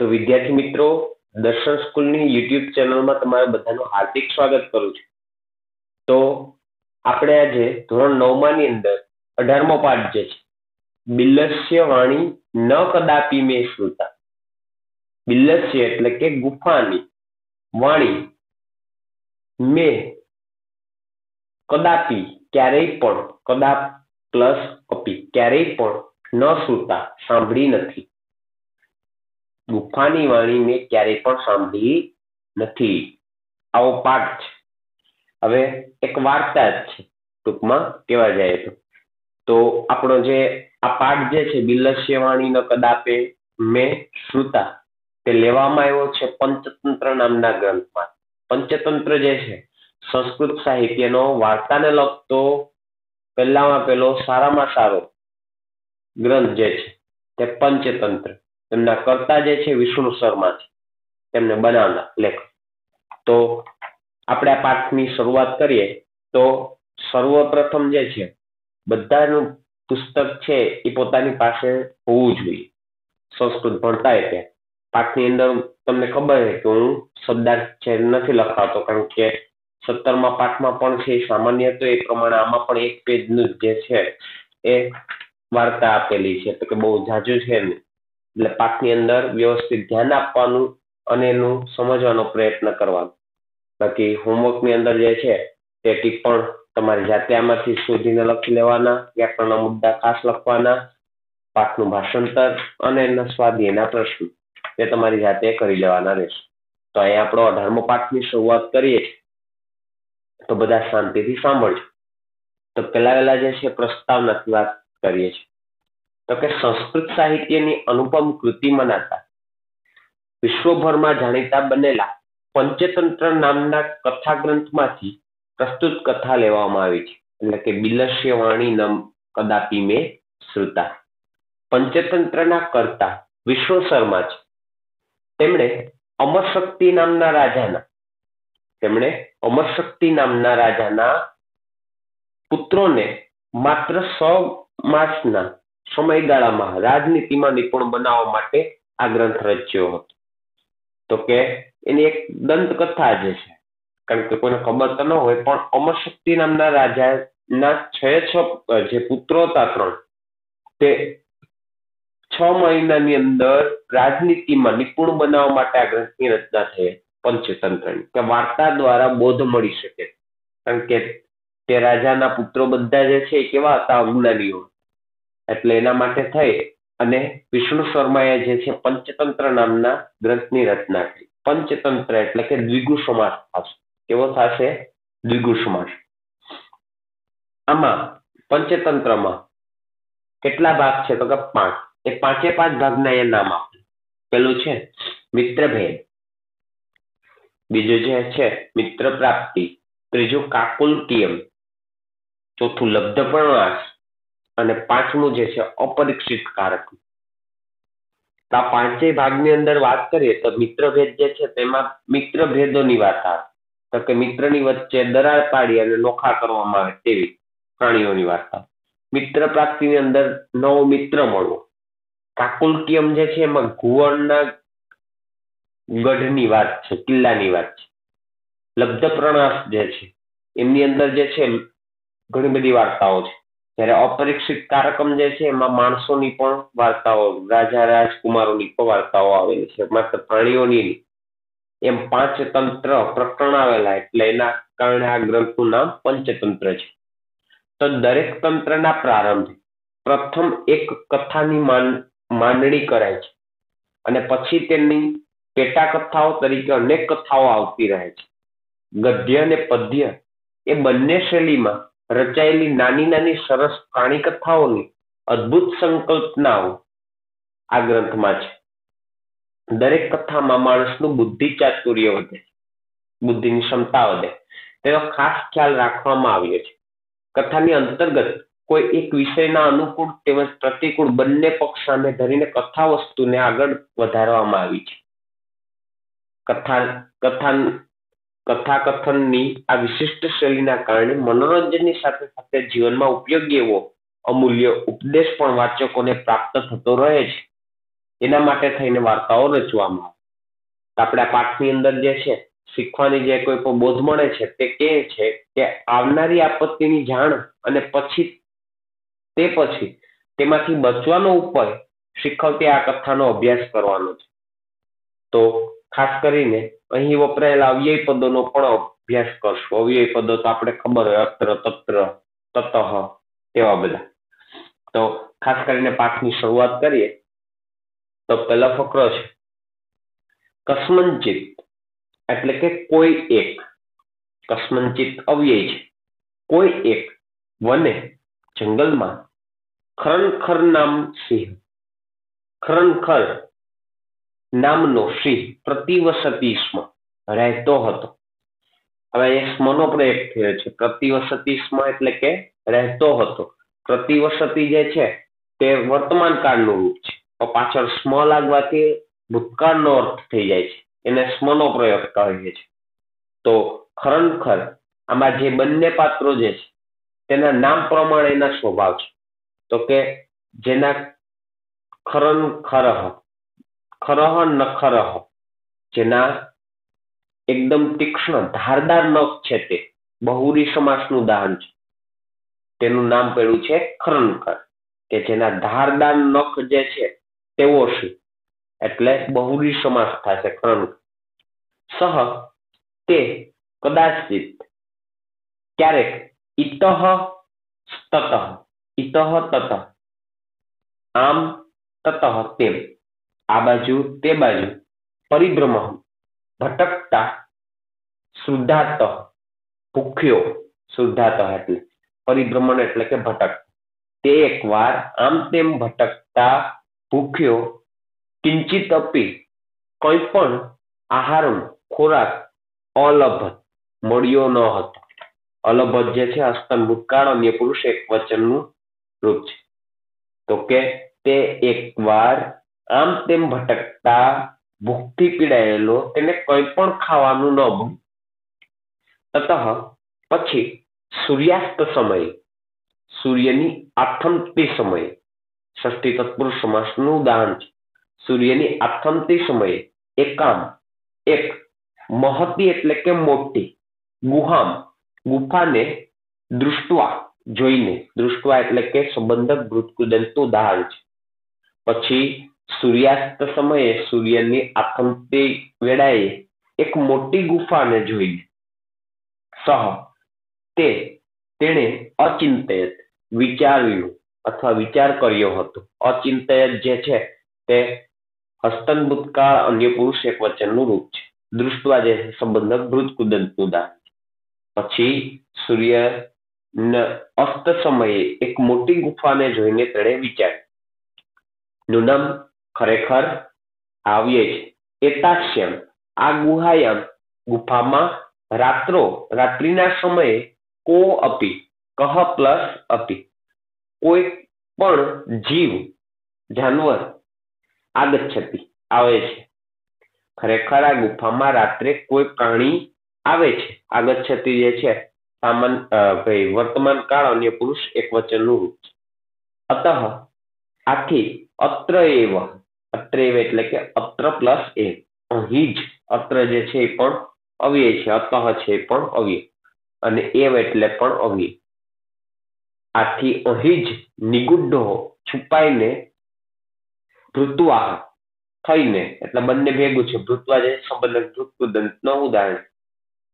તો વિદ્યાર્થી મિત્રો, દર્શન સ્કૂલની યુટ્યુબ ચેનલમાં તમારા બધાનું હાર્દિક સ્વાગત કરું છું. તો આપણે આજે ધોરણ નવમાની અંદર અઢારમો પાઠ જે છે બિલસ્ય વાણી ન કદાપી મેં શ્રુતા. બિલ્લસ્ય એટલે કે ગુફાની વાણી. મેં કદાપી ક્યારેય પણ, કદાપ પ્લસ કપી ક્યારેય પણ ન શ્રુતા, સાંભળી નથી. ગુફાની વાણી મેં ક્યારેય પણ સાંભળી નથી. આવો પાઠ છે. હવે એક વાર્તા જ છે. ટૂંકમાં કહેવા જાય તો. તો આપણો જે આ પાઠ જે છે બિલસ્ય વાણી ન કદાપે મેં શ્રુતા, તે લેવામાં આવ્યો છે પંચતંત્ર નામના ગ્રંથમાં. પંચતંત્ર જે છે, સંસ્કૃત સાહિત્યનો વાર્તાને લગતો પહેલામાં પહેલો સારામાં સારો ગ્રંથ જે છે, તે પંચતંત્ર. તેમના કર્તા જે છે વિષ્ણુ શર્મા તેમને બનાવના લેખક તો આપણે આ પાઠની શરૂઆત કરીએ. તો સર્વપ્રથમ જે છે, બધાનું પુસ્તક છે એ પોતાની પાસે હોવું જોઈએ. સંસ્કૃત ભણતા હોય પાઠની અંદર તમને ખબર છે કે હું શબ્દાર્થ છે નથી લખાવતો, કારણ કે સત્તરમાં પાઠમાં પણ છે, સામાન્ય તો એ પ્રમાણે આમાં પણ એક પેજનું જે છે એ વાર્તા આપેલી છે. તો કે બહુ જાજુ છે નહીં એટલે પાકની અંદર વ્યવસ્થિત ધ્યાન આપવાનું અને એનું સમજવાનો પ્રયત્ન કરવાનો. બાકી હોમવર્કની અંદર જે છે તે ટિપ્પણ તમારી જાતે આમાંથી શોધીને લખી લેવાના, વ્યાકરણના મુદ્દા ખાસ લખવાના પાઠનું ભાષાંતર અને એના સ્વાધ્યાયના પ્રશ્નો તે તમારી જાતે કરી લેવાના રહેશે. તો અહીંયા આપણો અઢારમો પાઠની શરૂઆત કરીએ. તો બધા શાંતિથી સાંભળજો. તો પહેલા પહેલા જે છે, પ્રસ્તાવનાથી વાત કરીએ છીએ. તો કે સંસ્કૃત સાહિત્યની અનુપમ કૃતિ મનાતા વિશ્વભરમાં જાણીતા બનેલા પંચતંત્ર નામના કથા ગ્રંથમાંથી પ્રસ્તુત કથા લેવામાં આવી છે. એટલે કે બિલસ્ય વાણી નમ કદાપી મેં શ્રુતા. પંચતંત્રના કરતા વિશ્વ શર્મા છે. તેમણે અમરશક્તિ નામના રાજાના, તેમણે અમરશક્તિ નામના રાજાના પુત્રોને માત્ર સો માસના સમયગાળામાં રાજનીતિમાં નિપુણ બનાવવા માટે આ ગ્રંથ રચ્યો હતો. તો કે એની એક દંતકથા જે છે, કારણ કે કોઈને ખબર તો ન હોય, પણ અમરશક્તિ નામના રાજાના છ છ, જે પુત્રો હતા ત્રણ, તે છ મહિનાની અંદર રાજનીતિમાં નિપુણ બનાવવા માટે આ ગ્રંથની રચના થઈ પંચતંત્રની, કે વાર્તા દ્વારા બોધ મળી શકે. કારણ કે તે રાજાના પુત્રો બધા જે છે એ કેવા હતા, અજ્ઞાનીઓ. એટલે એના માટે થઈ અને વિષ્ણુ શર્માએ જે છે પંચતંત્ર નામના ગ્રંથની રચના કરી. પંચતંત્ર એટલે કે દ્વિગુ સમાસ થશે કેવો થશે? દ્વિગુ સમાસ. આમાં પંચતંત્રમાં કેટલા ભાગ છે? તો કે પાંચ. એ પાંચે પાંચ ભાગના એ નામ આપે. પેલું છે મિત્રભેદ. બીજું જે છે મિત્ર પ્રાપ્તિ ત્રીજું કાકુલકિયમ. ચોથું લબ્ધ પ્રવાસ અને પાંચમું જે છે, અપરીક્ષિત કારક. આ પાંચેય ભાગની અંદર વાત કરીએ તો મિત્રભેદ જે છે, તેમાં મિત્ર ભેદોની વાત આવે. તો કે મિત્રની વચ્ચે દરાર પાડી અને નોખા કરવામાં આવે તેવી પ્રાણીઓની વાર્તા મિત્ર પ્રાપ્તિની અંદર નવો મિત્ર મળવો. કાકુલકિયમ જે છે, એમાં ઘુવડના ગઢની વાત છે, કિલ્લાની વાત છે. લબ્ધ પ્રણાસ જે છે, એમની અંદર જે છે, ઘણી બધી વાર્તાઓ છે. જ્યારે અપરીક્ષિત કારકમ જે છે એમાં માણસોની પણ વાર્તાઓ, રાજા રાજકુમારોની પણ વાર્તાઓ આવેલી છે. માત્ર પ્રાણીઓની એમ પાંચ તંત્ર પ્રકરણ આવેલા એટલે એના કારણે આ ગ્રંથનું નામ પંચતંત્ર છે. તો દરેક તંત્રના પ્રારંભે પ્રથમ એક કથાની માંડણી કરાય છે. અને પછી તેમની પેટા કથાઓ તરીકે અનેક કથાઓ આવતી રહે છે. ગદ્ય અને પદ્ય એ બંને શૈલીમાં રચાયેલી નાની નાની સરસ પ્રાણી કથાઓની અદ્ભુત સંકલ્પનાઓ આ ગ્રંથમાં છે. દરેક કથામાં માણસનું બુદ્ધિ ચાતુર્ય વધે બુદ્ધિની ક્ષમતા વધે તેનો ખાસ ખ્યાલ રાખવામાં આવ્યો છે. કથાની અંતર્ગત કોઈ એક વિષયના અનુકૂળ તેમજ પ્રતિકૂળ બંને પક્ષ સામે ધરીને કથા વસ્તુને આગળ વધારવામાં આવી છે. કથા કથા કથા કથનની આ વિશિષ્ટ શૈલીના કારણે મનોરંજનની સાથે સાથે જીવનમાં ઉપયોગી એવો અમૂલ્ય ઉપદેશ પણ વાચકોને પ્રાપ્ત થતો રહે છે. એના માટે થઈને વાર્તાઓ રચવામાં આવે. આપણા પાઠની અંદર જે છે, શીખવાની જે કોઈ પણ બોધ મળે છે, તે કે છે કે આવનારી આપત્તિની જાણ અને પછી તે પછી તેમાંથી બચવાનો ઉપાય શીખવતી આ કથાનો અભ્યાસ કરવાનો છે. તો ખાસ કરીને અહીં વપરાયેલા અવ્યય પદોનો પણ અભ્યાસ કરશો. અવ્યય પદો તો આપણે ખબર હોય, અત્ર, તત્ર, તતઃ એવા બધા. તો ખાસ કરીને પાઠની શરૂઆત કરીએ. તો પહેલો ફકરો છે. કસ્મંચિત એટલે કે કોઈ એક. કસ્મંચિત અવ્યય છે. કોઈ એક વને જંગલમાં ખરણખર નામ સિંહ. ખરણખર નામનો સિંહ પ્રતિવસતી સ્મ રહેતો હતો. હવે એ સ્મનો પ્રયોગ થયો છે. પ્રતિવસતી સ્મ એટલે કે રહેતો હતો. પ્રતિવસતી જે છે તે વર્તમાન કાળનું રૂપ છે. પાછળ સ્મ લાગવાથી ભૂતકાળનો અર્થ થઈ જાય છે. એને સ્મનો પ્રયોગ કહીએ છે. તો ખરણખર આમાં જે બંને પાત્રો જે છે તેના નામ પ્રમાણે એના સ્વભાવ છે. તો કે જેના ખરન ખરહ ખરહ નખરહ. જેના એકદમ તીક્ષ્ણ ધારદાર નખ છે તે. બહુરી સમાસનું દાન છે. તેનું નામ પડ્યું છે ખરણકર, કે જેના ધારદાર નખ જે છે તેવો છે. એટલે બહુરી સમાસ થશે ખરણકર. સહ તે કદાચિત ક્યારેક ઇતઃ સ્તતઃ ઇતઃ તતઃ. આમ તતઃ તેમ. આ બાજુ, તે બાજુ. પરિભ્રમ, ભટકતા શુદ્ધાત ભૂખ્યો શુદ્ધાત એટલે પરિભ્રમણ એટલે કે ભટક. તે એકવાર આમ તેમ ભટકતા, ભૂખ્યો, કિંચિત અપી કંઈ પણ આહાર ખોરાક, અલભ મળ્યો ન હતો. અલભત જે છે, અસ્તન, ભૂતકાળ, અન્ય પુરુષ એક વચનનું રૂપ છે. તો કે તે એકવાર આમ તેમ ભટકતા ભૂખથી પીડાયેલો તેને કંઈ પણ ખાવાનું ન મળ્યું તતઃ પછી સૂર્યાસ્ત સમયે, સૂર્યની આથમતી સમયે, ષષ્ઠી તત્પુરુષ સમાસનું ઉદાહરણ છે. સૂર્યની આથમતી સમયે એકામ એક મહતી એટલે કે મોટી, ગુહામ, ગુફાને દૃષ્ટવા જોઈને, દૃષ્ટવા એટલે કે સંબંધક ભૂતકુદંતનું ઉદાહરણ છે. પછી સૂર્યાસ્ત સમયે સૂર્યની આથમતી વેળાએ એક મોટી ગુફાને જોઈ. સહ, તે તેણે અચિંતયત વિચાર્યું અથવા વિચાર કર્યો હતો. અચિંતયત જે છે તે હસ્તન ભૂતકાળ અન્ય પુરુષ એક વચનનું રૂપ છે. દૃષ્ટવા જે સંબંધક ભૃત કુદંતનું ઉદાહરણ પછી સૂર્ય અસ્ત સમયે એક મોટી ગુફાને જોઈને તેણે વિચાર્યું. નુનમ ખરેખર આવીએ છે એતાક્ષ્યમ, આ ગુહાયામ ગુફામાં રાત્રો, રાત્રિના સમયે કો અપી કહ પ્લસ અપી. કોઈ પણ જીવ, જાનવર આગચ્છતી આવે છે. ખરેખર આ ગુફામાં રાત્રે કોઈ પ્રાણી આવે છે. આગચ્છતી જે છે, સામાન ભાઈ વર્તમાન કાળ અન્ય પુરુષ એક વચનનું રૂપ છે. અતઃ આથી અત્ર એવ અત્ર એટલે કે અત્ર પ્લસ એ. અહીં જ અત્ર જે છે એ પણ અવ્યય છે, અતઃ છે પણ અવ્યય. અને એવ એટલે પણ અવ્યય. આથી અહીં જ નિગુડ્ઢો છુપાઈને ભૃત્વા થઈને, એટલે બંને ભેગું છે, ભૃત્વા જે સંબંધ ભૃત્કુદંત નો ઉદાહરણ.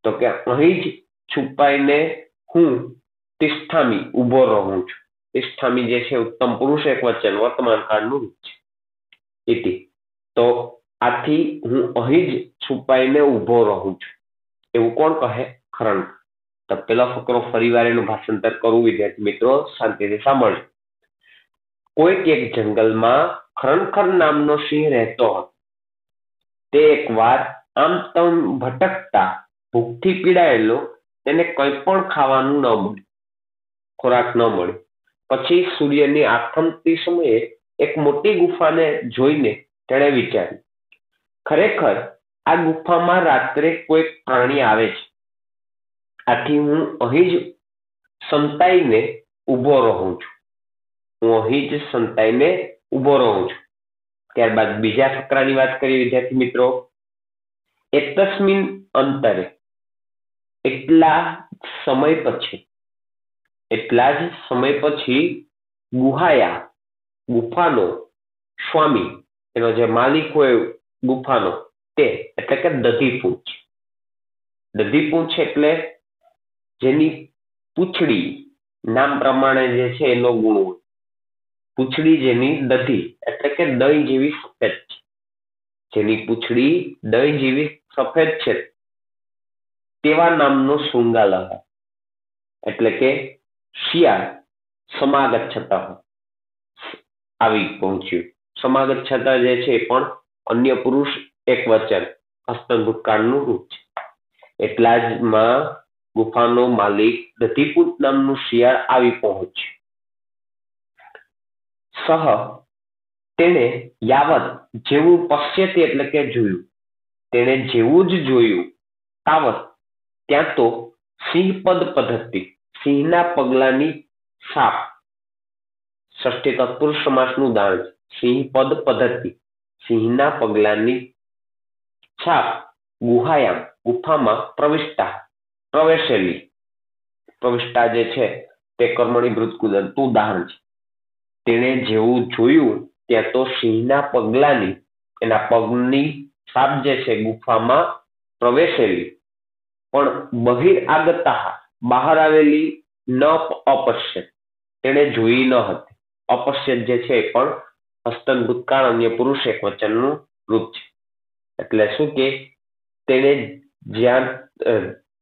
તો કે અહીં જ છુપાઈને હું તિષ્ઠામી ઊભો રહું છું. તિષ્ઠામી જે છે ઉત્તમ પુરુષ એક વચન વર્તમાન કાળનું રૂપ છે. ઇતિ. તો આથી હું અહીં જ છુપાઈને ઊભો રહું છું. એવું કોણ કહે? ખરણ તો પેલો ફકરો ફરીવાર એનું ભાષાંતર કરવું વિદ્યાર્થી મિત્રો, શાંતિથી સાંભળજો. કોઈક એક જંગલમાં ખરણખર નામનો સિંહ રહેતો હતો. તે એકવાર આમ તમ ભટકતા ભૂખથી પીડાયેલો, તેને કંઈ પણ ખાવાનું ન મળ્યું. ખોરાક ન મળ્યો. પછી સૂર્યની આથમતી સમયે એક મોટી ગુફાને જોઈને તેણે વિચાર્યું, ખરેખર આ ગુફામાં રાત્રે કોઈ પ્રાણી આવે છે. આથી હું અહીં જ સંતાઈને ઊભો રહું છું. હું અહીં જ સંતાઈને ઊભો રહું છું. ત્યારબાદ બીજા ફકરાની વાત કરીએ, વિદ્યાર્થી મિત્રો. એકસ્મિન અંતરે, એટલા સમય પછી, એટલા જ સમય પછી ગુહાયા ગુફાનો સ્વામી, એનો જે માલિક હોય ગુફાનો, તે એટલે કે દધીપૂંછ દધીપૂંછ એટલે જેની પૂંછડી નામ પ્રમાણે જે છે એનો ગુણ હોય. પૂંછડી જેની દધી એટલે કે દહીં જેવી સફેદ છે. જેની પૂંછડી દહીં જેવી સફેદ છે. તેવા નામનો શૃંગાલ એટલે કે શિયાળ સમાગત છતાં આવી પહોંચ્યું. સમાગત છતાં જે છે પણ અન્ય પુરુષ એક વચન હસ્તભૂતકાળનું રૂપ છે. એટલા જ માં ગુફાનો માલિક દધીપુત નામનું શિયાળ આવી પહોંચ્યું. સહ તેણે યાવત જેવું પશ્યતી એટલે કે જોયું. તેણે જેવું જ જોયું તાવત, ત્યાં તો સિંહપદ પદ્ધતિ સિંહના પગલાની છાપ ષષ્ઠી તત્પુરુષ સમાસનું દાણ સિંહપદ પદ્ધતિ સિંહના પગલાની છાપ. ગુહાયામ. ગુફામાં પ્રવિષ્ટા. પ્રવેશેલી. પ્રવિષ્ટા જે છે, તે કર્મણી કુદરતનું ઉદાહરણ છે. તેણે જેવું જોયું, ત્યાં તો સિંહના પગલાની, એના પગની છાપ જે છે, ગુફામાં પ્રવેશેલી. પણ બહિર આગતા બહાર આવેલી ન અપશ્ય. તેણે જોઈ ન હતી. અપશ્ય જે છે એ પણ હસ્તન ભૂતકાળ અન્ય પુરુષ એક વચનનું રૂપ છે. એટલે શું કે તેણે જ્યાં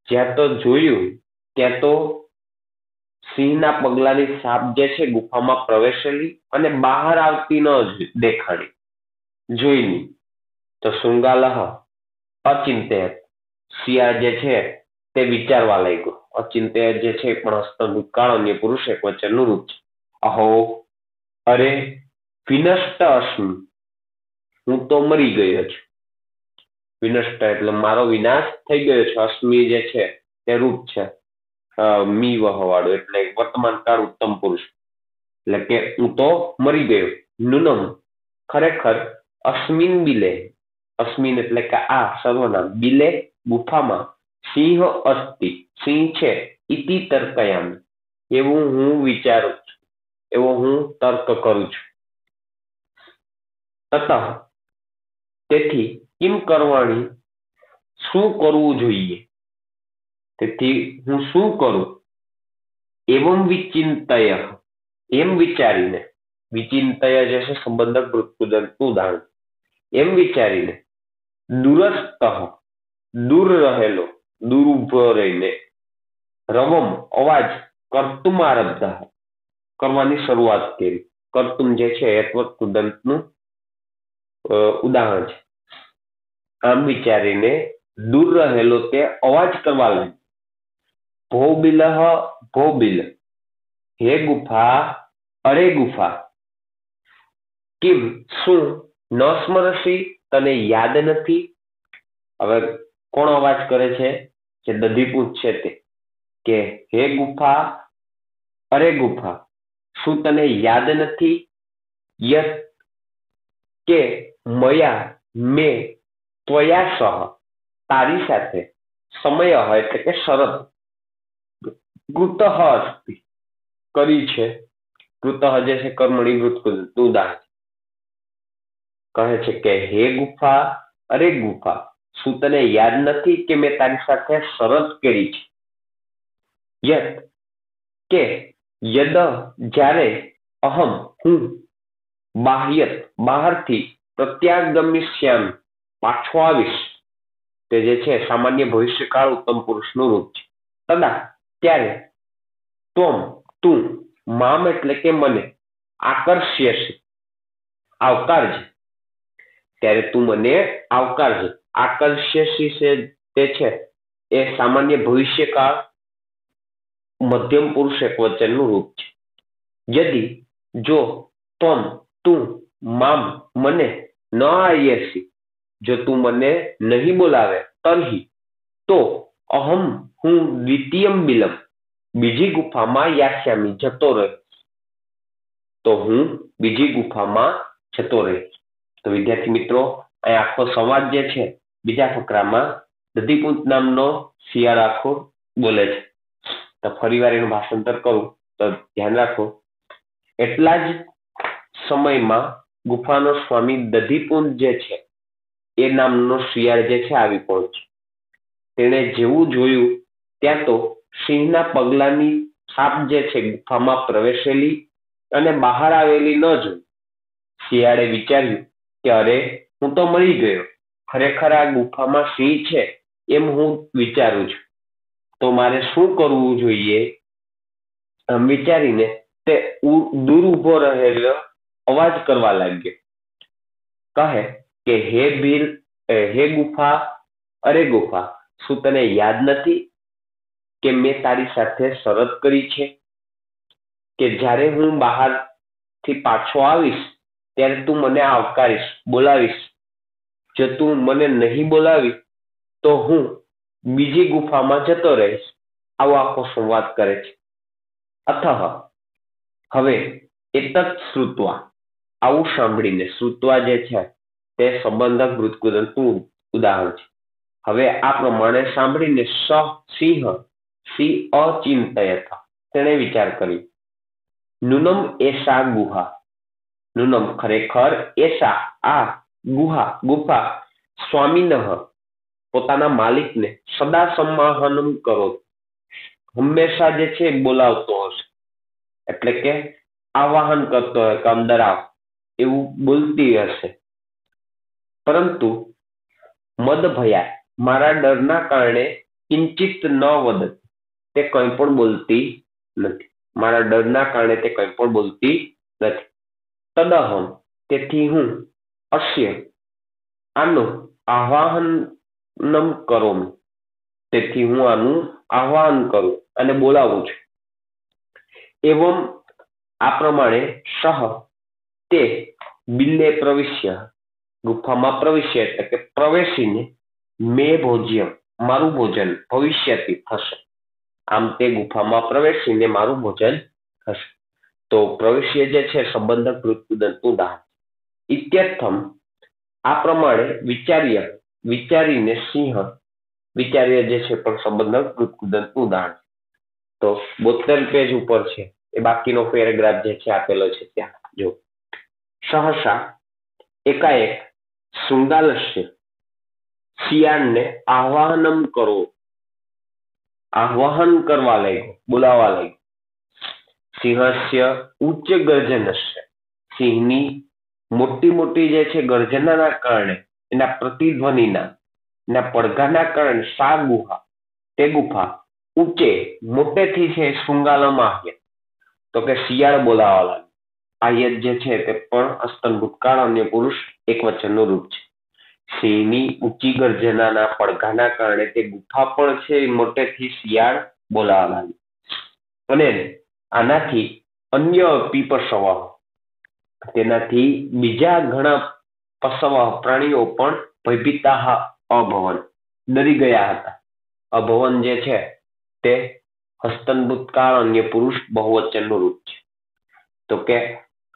જ્યાં તો જોયું, ત્યાં તો સિંહના પગલાની સાપ જે છે ગુફામાં પ્રવેશેલી અને બહાર આવતી ન દેખાડી. જોઈની તો શૃંગાલહ અચિંત્ય શિયાળ જે છે તે વિચારવા લાગ્યો. અચિંત્ય જે છે પણ હસ્તભૂતકાળ અન્ય પુરુષ એક વચનનું રૂપ છે. અહો અરે, વિનષ્ટ અશ્મિ. હું તો મરી ગયો છું. વિનષ્ટ એટલે મારો વિનાશ થઈ ગયો છે. અશ્મિ જે છે, તે રૂપ છે. મી વહવાળું એટલે વર્તમાન કાળ ઉત્તમ પુરુષ. એટલે કે હું તો મરી ગયો. નુનમ. ખરેખર અસ્મિન બિલે. અસ્મિન એટલે કે આ સર્વનામ. બિલે ગુફામાં સિંહ અસ્તિ. સિંહ છે, ઇતિ તર્કયામ. એવું હું વિચારું છું. એવો હું તર્ક કરું છું. તથા તેથી કિમ કરવાની શું કરવું જોઈએ? તેથી હું શું કરું? એવમ વિચિંતય. એમ વિચારીને વિચિંતય જે છે સંબંધક મૃત્યુદન ઉદાહરણ. એમ વિચારીને દુરસ્ત, દૂર રહેલો, દૂર ઊભો રહીને રવમ અવાજ કરતું આરબ્ધ કરવાની શરૂઆત કરી. કર્તુમ જે છે નું ઉદાહરણ છે. આમ વિચારીને દૂર રહેલો તે અવાજ કરવા લાગ્યો. ભોબિલહ, ભોબિલ. હે ગુફા, અરે ગુફા. કિમ, શું ન સ્મરસી તને યાદ નથી? હવે કોણ અવાજ કરે છે? જે દધીપુત છે તે. કે હે ગુફા, અરે ગુફા. શું તને યાદ નથી? યત કે મયા મેં ત્વયા સહ. તારી સાથે સમય એટલે કે શરત. કૃત અસ્તિ કરી છે. કૃત જે છે કર્મણી વૃત્ત ઉદાહરણ કહે છે કે હે ગુફા, અરે ગુફા, શું તને યાદ નથી કે મેં તારી સાથે શરત કરી છે? યત કે યદ જ્યારે અહમ હું બાહ્યત, બહારથી પ્રત્યાગમિષ્યામ પાછો આવીશ, તે જે છે સામાન્ય ભવિષ્યકાળ ઉત્તમ પુરુષનું રૂપ છે. તદા ત્યારે ત્વમ તું મામ એટલે કે મને આકર્ષ્યશે આવકારજે ત્યારે તું મને આવકારજે આકર્ષ્ય છે તે છે એ સામાન્ય ભવિષ્યકાળ મધ્યમ પુરુષ એક વચનનું રૂપ છે. યદિ જો તમ તું મામ મને ન આયસી જો તું મને નહીં બોલાવે તરહી, તો અહમ હું દ્વિતીયમ બિલમ, બીજી ગુફામાં યાસ્યામી જતો રહીશ. તો હું બીજી ગુફામાં જતો રહીશ. તો વિદ્યાર્થી મિત્રો, અહીં આખો સંવાદ જે છે, બીજા ફકરામાં દધીપુંત નામનો શિયાળ આખો બોલે છે. તો ફરીવાર એનું ભાષાંતર કરું. તો ધ્યાન રાખો. એટલા જ સમયમાં ગુફાનો સ્વામી દધીપુંજ જે છે, એ નામનો શિયાળ જે છે, આવી પહોંચ તેણે જેવું જોયું, ત્યાં તો સિંહના પગલાની સાપ જે છે, ગુફામાં પ્રવેશેલી અને બહાર આવેલી ન જોઈ. શિયાળે વિચાર્યું કે અરે, હું તો મરી ગયો. ખરેખર આ ગુફામાં સિંહ છે, એમ હું વિચારું છું. તો મારે શું કરવું જોઈએ? વિચારીને તે દૂર ઊભો રહેલો અવાજ કરવા લાગ્યો. કહે કે, હે ભીલ હે ગુફા, અરે ગુફા, શું તને યાદ નથી કે મેં તારી સાથે શરત કરી છે? કે જ્યારે હું બહારથી પાછો આવીશ, ત્યારે તું મને આવકારીશ, બોલાવીશ. જો તું મને નહીં બોલાવી, તો હું બીજી ગુફામાં જતો રહીશ. આવો આખો સંવાદ કરે છે. અથહ હવે એતત શ્રુત્વા. આવું સાંભળીને શ્રુત્વા જે છે તે સંબંધક મૃતકુદંતનું ઉદાહરણ છે. હવે આ પ્રમાણે સાંભળીને સ, સિંહ સિંહ અચિંતયત. તેણે વિચાર કર્યો. નુનમ એસા ગુહા. નુનમ ખરેખર એસા, આ ગુહા, ગુફા સ્વામીન પોતાના માલિકને સદા સંમાહનમ કરો. હંમેશા જે છે બોલાવતો હશે. એટલે કે આવાહન કરતો હોય કે અંદર આવ. એવું બોલતી હશે. પરંતુ મદ ભયા મારા ડરના કારણે કિંચિત ન વદત તે કંઈ પણ બોલતી નથી. મારા ડરના કારણે તે કંઈ પણ બોલતી નથી. તદહમ તેથી હું અશ્ય આનું આહ્વાનમ કરોમ તેથી હું આનું આહ્વાન કરું અને બોલાવું છું. એવમ આ પ્રમાણે સહ તે બિલ્લે પ્રવિશ્ય, ગુફામાં પ્રવેશ્ય એટલે કે પ્રવેશીને મે ભોજ્યમ, મારું ભોજન ભવિષ્યથી થશે. આમ તે ગુફામાં પ્રવેશીને મારું ભોજન થશે. તો પ્રવેશ્ય જે છે સંબંધક મૃત્યુદંતનું દાન. ઇત્યર્થમ આ પ્રમાણે વિચાર્ય વિચારીને સિંહ વિચાર્ય જે છે પણ સંબંધક મૃત્યુદંતનું ઉદાહરણ. તો બોતેર પેજ ઉપર છે. એ બાકીનો પેરેગ્રાફ જે છે આપેલો છે ત્યાં. જો. સહસા એકાએક શૃંગાલસ્ય શિયાળને આહ્વાનમ કરો. આહ્વાન કરવા લાગ્યો. બોલાવા લાગ્યો. સિંહસ્ય ઉચ્ચ ગર્જનસ્ય સિંહની મોટી મોટી જે છે ગર્જનાના કારણે એના પ્રતિધ્વનિના ના પડઘાના કારણે સા ગુહા? તે ગુફા ઊંચે, મોટેથી છે, શૃંગાલમાં આવ્યા. તો કે શિયાળ બોલાવા લાગ્યો. આયત જે છે તે પણ અસ્તન, ભૂતકાળ, અન્ય પુરુષ એક વચનનું રૂપ છે. સિંહની ઊંચી ગર્જનાના પડઘાના કારણે તે ગુફા પણ છે, મોટેથી શિયાળ બોલાવા લાગી અને આનાથી અન્ય પીપસવા તેનાથી બીજા ઘણા પસવા પ્રાણીઓ પણ ભયભીતા અભવન, ડરી ગયા હતા. અભવન જે છે તે હસ્તન ભૂતકાળ પુરુષ બહુવચનનું રૂપ છે. તો કે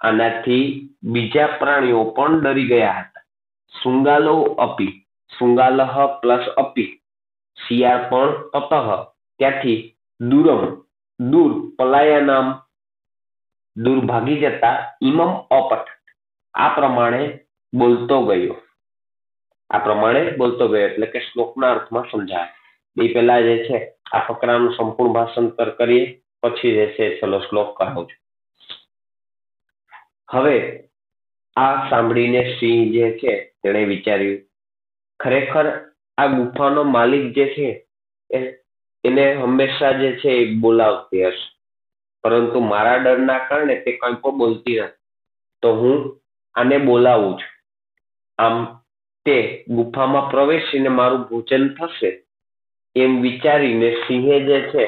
આનાથી બીજા પ્રાણીઓ પણ ડરી ગયા હતા. શૃંગાલો અપી, શૃંગાલહ પ્લસ અપી, શિયાળ પણ તતઃ ત્યાંથી દૂરમ, દૂર પલાયનામ દૂર ભાગી જતા ઇમમ અપટ આ પ્રમાણે બોલતો ગયો. આ પ્રમાણે બોલતો ગયો એટલે કે શ્લોકના અર્થમાં સમજાય. એ પહેલા જે છે, આ ફકરાનું સંપૂર્ણ ભાષાંતર કરીએ, પછી જે છે ચલો શ્લોક કહો છું. હવે આ સાંભળીને સિંહ જે છે, તેણે વિચાર્યું, ખરેખર આ ગુફાનો માલિક જે છે એને હંમેશા જે છે એ બોલાવતી હશે. પરંતુ મારા ડરના કારણે તે કંઈ પણ બોલતી નથી. તો હું આને બોલાવું છું. આમ તે ગુફામાં પ્રવેશીને મારું ભોજન થશે એમ વિચારીને સિંહે જે છે,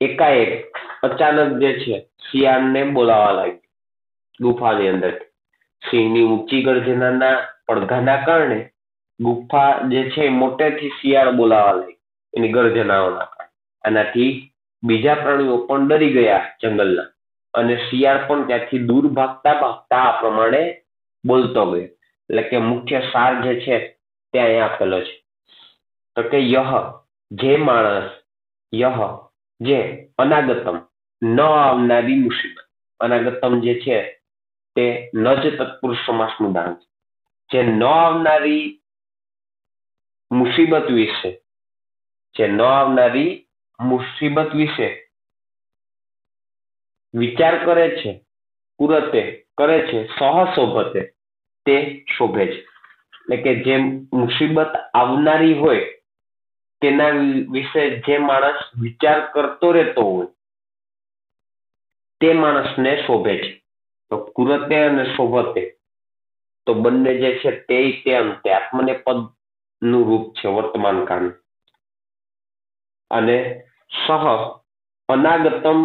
એકાએક અચાનક જે છે, શિયાળને બોલાવા લાગ્યું. ગુફાની અંદર સિંહની ઊંચી ગર્જનાના પડઘાના કારણે ગુફા જે છે, મોટેથી શિયાળ બોલાવા લાગી એની ગર્જનાઓના કારણે. આનાથી બીજા પ્રાણીઓ પણ ડરી ગયા જંગલના અને શિયાળ પણ ત્યાંથી દૂર ભાગતા ભાગતા આ પ્રમાણે બોલતો ગયો. એટલે કે મુખ્ય સાર જે છે તે અહીંયા આપેલો છે. તો કે યહ, જે માણસ, યહ, જે અનાગતમ, ન આવનારી મુસીબત. અનાગતમ જે છે તે ન જ તત્પુરુષ સમાસનું દાન છે. જે ન આવનારી મુસીબત વિશે, જે ન આવનારી મુસીબત વિશે વિચાર કરે છે, પૂરતે કરે છે સહશોભતે તે શોભે છે. એટલે કે જે મુસીબત આવનારી હોય, તેના વિશે જે માણસ વિચાર કરતો રહેતો હોય, તે માણસને શોભે છે. તો કુરતે અને શોભતે, તો બંને જે છે તે તે અંતે આત્મને પદનું રૂપ છે વર્તમાન કાળ. અને સહ અનાગતમ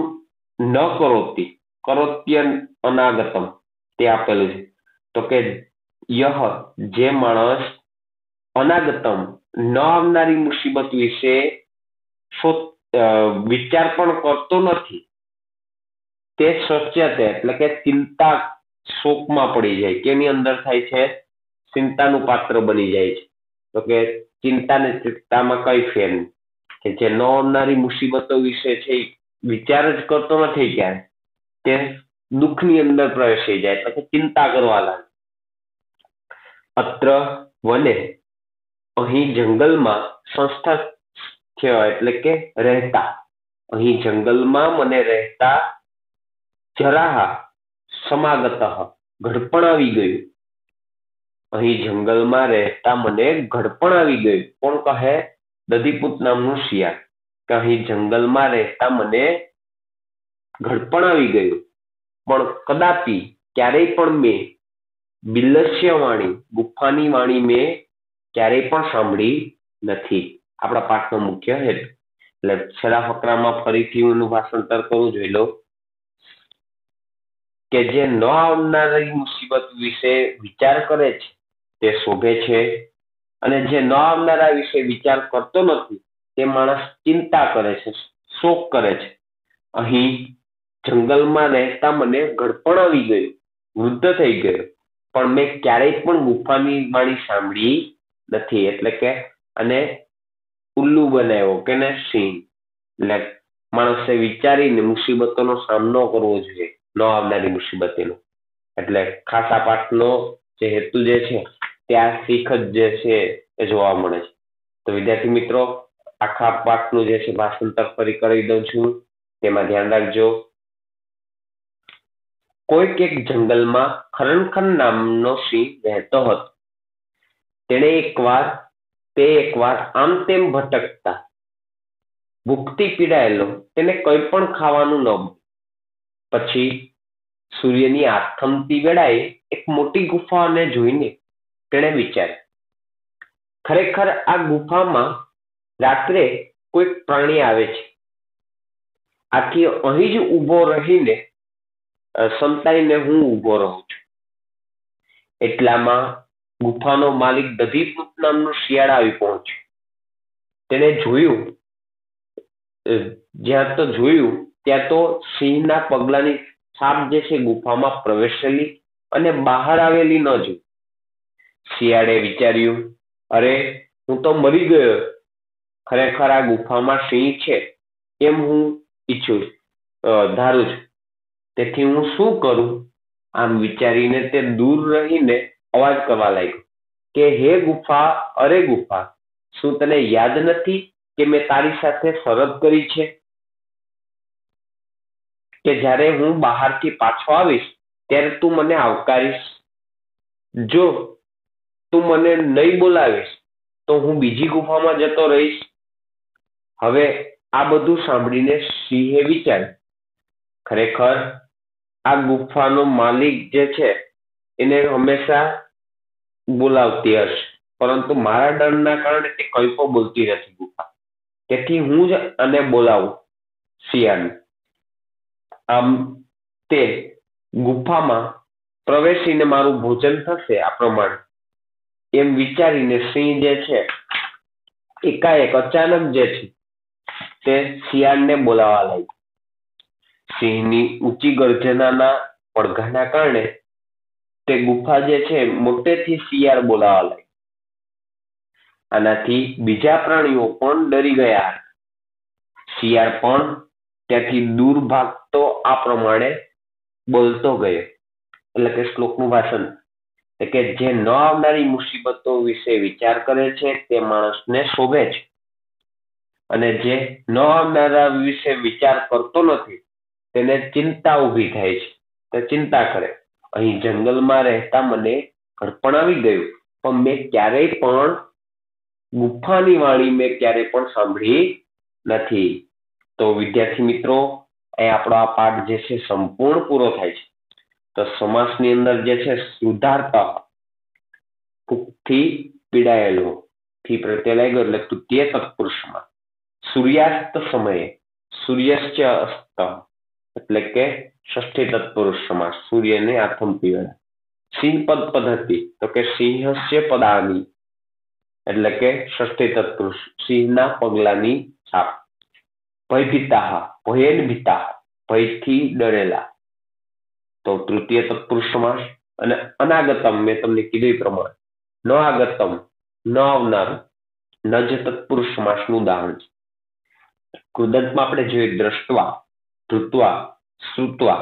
ન કરોતી કરોત્ય અનાગતમ તે આપેલું છે. તો કે યહ જે માણસ અનાગતમ ન આવનારી મુસીબત વિશે વિચાર પણ કરતો નથી. તે સત્યતે એટલે કે ચિંતા શોકમાં પડી જાય કેની અંદર થાય છે ચિંતાનું પાત્ર બની જાય છે. તો કે ચિંતા ને ચિંતામાં કઈ ફેર કે જે ન આવનારી મુસીબતો વિશે છે વિચાર જ કરતો નથી ક્યારે તે દુઃખની અંદર પ્રવેશી જાય એટલે કે ચિંતા કરવા લાગે. અત્ર વને. અહીં જંગલમાં સંસ્થા થયા એટલે કે રહેતા. અહીં જંગલમાં મને રહેતા જરાહા સમાગત, ઘડપણ આવી ગયું. અહીં જંગલમાં રહેતા મને ઘડપણ આવી ગયું. કોણ કહે? દધીપુત નામનું શિયાળ. કે અહીં જંગલમાં રહેતા મને ઘડપણ આવી ગયું. પણ કદાપી ક્યારેય પણ મેં બિલ્લસ્ય વાણી ગુફાની વાણી મેં ક્યારેય પણ સાંભળી નથી. આપણા પાઠનો મુખ્ય હેતુ. એટલે છેલ્લા ફકરામાં ફરીથી એનું ભાષાંતર કરવું જોઈ લો. કે જે ન આવનારી મુસીબત વિશે વિચાર કરે છે, તે શોભે છે. અને જે ન આવનારા વિશે વિચાર કરતો નથી, તે માણસ ચિંતા કરે છે, શોક કરે છે. અહીં જંગલમાં રહેતા મને ગડપણ આવી ગયું, વૃદ્ધ થઈ ગયો. પણ મેં ક્યારેય પણ ગુફાની વાણી સાંભળી નથી, એટલે કે, અને ઉલ્લુ બનાવ્યો કે ને સિંહ. એટલે માણસે વિચારીને મુસીબતોનો સામનો કરવો જોઈએ, ન આવનારી મુસીબતીનો. એટલે ખાસા પાઠનો જે હેતુ જે છે ત્યાં શીખ જ જે છે એ જોવા મળે છે. તો વિદ્યાર્થી મિત્રો, આખા પાઠનું જે છે ભાષાંતર ફરી કરી દઉં છું. તેમાં ધ્યાન રાખજો. કોઈક એક જંગલમાં ખરણખન નામનો સિંહ રહેતો હતો. તેણે એકવાર તે એકવાર આમ તેમ ભટકતા. ભૂખથી પીડાયેલો, તેને કંઈ પણ ખાવાનું ન પછી સૂર્યની આથમતી વેળાએ એક મોટી ગુફાને જોઈને તેણે વિચાર્યું, ખરેખર આ ગુફામાં રાત્રે કોઈક પ્રાણી આવે છે. આથી અહીં જ ઊભો રહીને સંતાઈને હું ઊભો રહું છું. એટલામાં ગુફાનો માલિક દધીપુત નામનું શિયાળ આવી પહોંચ્યો. તેને જોયું જ્યાં તો જોયું, ત્યાં તો સિંહના પગલાની સાપ જે છે ગુફામાં પ્રવેશેલી અને બહાર આવેલી ન જોઈ. શિયાળે વિચાર્યું, અરે, હું તો મરી ગયો. ખરેખર આ ગુફામાં સિંહ છે એમ હું ઈચ્છું? ધારું છું. તેથી હું શું કરું? આમ વિચારીને તે દૂર રહીને અવાજ કરવા લાગ્યો કે, હે ગુફા, અરે ગુફા, શું તને યાદ નથી કે મેં તારી સાથે શરત કરી છે? કે જ્યારે હું બહારથી પાછો આવીશ, ત્યારે તું મને આવકારીશ? જો તું મને નહીં બોલાવીશ, તો હું બીજી ગુફામાં જતો રહીશ. હવે આ બધું સાંભળીને સિંહે વિચાર્યું, ખરેખર આ ગુફાનો માલિક જે છે, એને હંમેશા બોલાવતી હશે. પરંતુ મારા ડરના કારણે તે કંઈ પણ બોલતી નથી ગુફા. તેથી હું જ આને બોલાવું શિયાળ આમ તે ગુફામાં પ્રવેશીને મારું ભોજન થશે આ પ્રમાણે. એમ વિચારીને સિંહ જે છે, એકાએક અચાનક જે છે, તે શિયાળને બોલાવા લાગ્યું. સિંહની ઊંચી ગર્જનાના પડઘાના કારણે તે ગુફા જે છે મોટેથી શિયાળ બોલાવા લાગી. આનાથી બીજા પ્રાણીઓ પણ ડરી ગયા શિયાળ પણ ત્યાંથી દૂર ભાગતો આ પ્રમાણે બોલતો ગયો. એટલે કે શ્લોકનું ભાષણ કે જે ન આવનારી મુસીબતો વિશે વિચાર કરે છે તે માણસને શોભે છે. અને જે ન આવનારા વિશે વિચાર કરતો નથી તેને ચિંતા ઊભી થાય છે. તો ચિંતા કરે. અહીં જંગલમાં રહેતા મને ઘડપણ આવી ગયું. પણ મેં ક્યારેય પણ ગુફાની વાણી મેં ક્યારેય પણ સાંભળી નથી. તો વિદ્યાર્થી મિત્રો, એ આપણો આ પાઠ જે છે સંપૂર્ણ પૂરો થાય છે. તો સમાસની અંદર જે છે સુધારતા ભૂખથી પીડાયેલો, થી પ્રત્યે લાગ્યો એટલે તૃતીય તત્પુરુષમાં. સૂર્યાસ્ત સમયે સૂર્યશ્ચ અસ્ત એટલે કે ષષ્ઠી તત્પુરુષ સમાસ સૂર્યને આથમ પીવડા સિંહ પદ પદ્ધતિ, તો કે સિંહસ્ય પદાની, એટલે કે ષષ્ઠી તત્પુરુષ સિંહના પગલાની છાપ. ભયભીતા ભયેન ભીતા ભયથી ડરેલા. તો તૃતીય તત્પુરુષ સમાસ અને અનાગતમ, મેં તમને કીધું પ્રમાણે, ન આગતમ, ન આવનારું ન જ તત્પુરુષ સમાસનું ઉદાહરણ છે. કૃદંતમાં આપણે જોઈએ દ્રષ્ટવા. ધૃત્વા, શ્રુત્વા,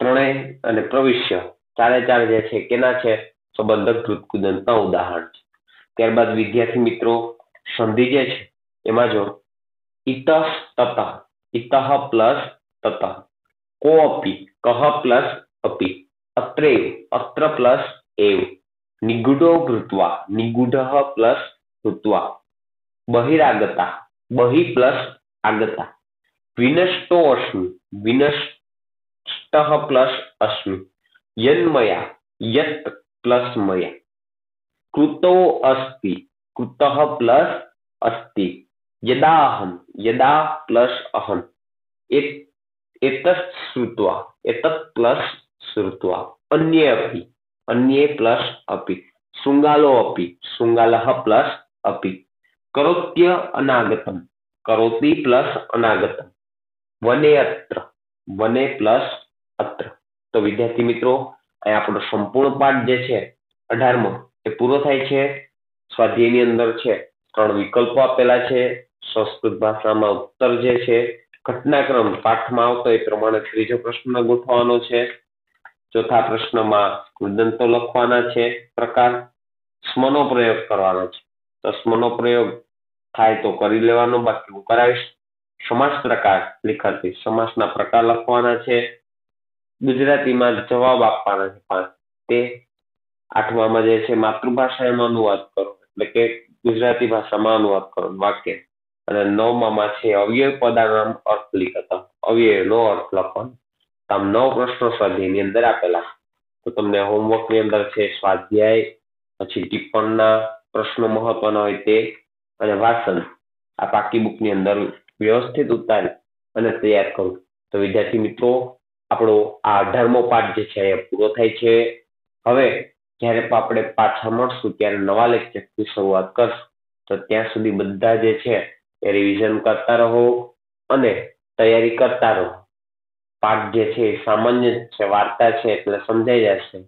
ત્રણેય અને પ્રવિષ્ય ચારે ચાર જે છે કેના છે? સંબંધક ધૃત કુદંતના ઉદાહરણ છે. ત્યારબાદ વિદ્યાર્થી મિત્રો, સંધિ જે છે, એમાં જો ઇતઃ તત ઇતઃ પ્લસ તત કો અપી કહ પ્લસ અપી અત્રેવ અત્ર પ્લસ એવ નિગુઢો ભૃત્વા નિગુઢ પ્લસ ભૃત્વા બહિરાગતા, બહિ પ્લસ આગતા. વિનષ્ટો અશ્મિ વિનષ્ટ પ્લસ અસ્મિ યન્મયા યત પ્લસ મયા કૃતો અસ્તિ કૃત પ્લસ અસ્તિ યદાહમ યદા પ્લસ અહમ એતત શ્રુત્વા એતત પ્લસ શ્રુત્વા અન્ય અપી અન્ય પ્લસ અપી શૃંગાલો અપી શૃંગાલહ પ્લસ અપી કરોત્ય અનાગતમ કરોતિ પ્લસ અનાગતમ વને અત્ર. વને પ્લસ અત્ર. તો વિદ્યાર્થી મિત્રો, અહીં આપણો સંપૂર્ણ પાઠ જે છે, અઢારમો, એ પૂરો થાય છે. સ્વાધ્યાયની અંદર છે, ત્રણ વિકલ્પો આપેલા છે. સંસ્કૃત ભાષામાં ઉત્તર જે છે, ઘટનાક્રમ પાઠમાં આવતો એ પ્રમાણે ત્રીજો પ્રશ્ન ગોઠવાનો છે. ચોથા પ્રશ્નમાં કૃદંતો લખવાના છે, પ્રકાર સ્મનો પ્રયોગ કરવાનો છે. તો સ્મનો પ્રયોગ થાય તો કરી લેવાનો, બાકી હું કરાવીશ. સમાસ પ્રકાર લિખાતી સમાસના પ્રકાર લખવાના છે. ગુજરાતીમાં જવાબ આપવાના છે. પાંચ તે આઠમામાં જે છે માતૃભાષા એનો અનુવાદ કરો. એટલે કે ગુજરાતી ભાષામાં અનુવાદ કરો, વાક્ય. અને નવમાં છે, અવ્યય પદાનામ અર્થ લખતા. અવ્યયનો અર્થ લખવાનો. આમ નવ પ્રશ્નો સ્વાધ્યાયની અંદર આપેલા. તો તમને હોમવર્કની અંદર છે, સ્વાધ્યાય, પછી ટિપ્પણના પ્રશ્નો મહત્વના હોય તે, અને વાસન આ પાકી બુકની અંદર વ્યવસ્થિત ઉતારી અને તૈયાર કરું. તો વિદ્યાર્થી મિત્રો, આપણો આ અઢારમો પાઠ જે છે, એ પૂરો થાય છે. હવે, જ્યારે પણ આપણે પાછા મળશું, ત્યારે નવા લેક્ચરથી શરૂઆત કરશું. તો ત્યાં સુધી બધા જે છે, એ રિવિઝન કરતા રહો અને તૈયારી કરતા રહો. પાઠ જે છે, એ સામાન્ય છે, વાર્તા છે, એટલે સમજાઈ જશે.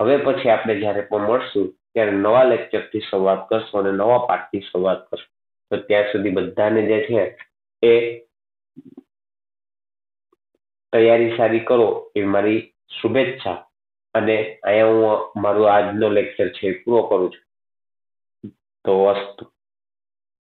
હવે પછી આપણે જ્યારે પણ મળશું, ત્યારે નવા લેક્ચરથી શરૂઆત કરશું અને નવા પાઠથી શરૂઆત કરશું. તો ત્યાં સુધી બધાને જે છે એ તૈયારી સારી કરો એ મારી શુભેચ્છા. અને અહીંયા હું મારું આજનો લેક્ચર છે પૂરો કરું છું. તો અસ્તુ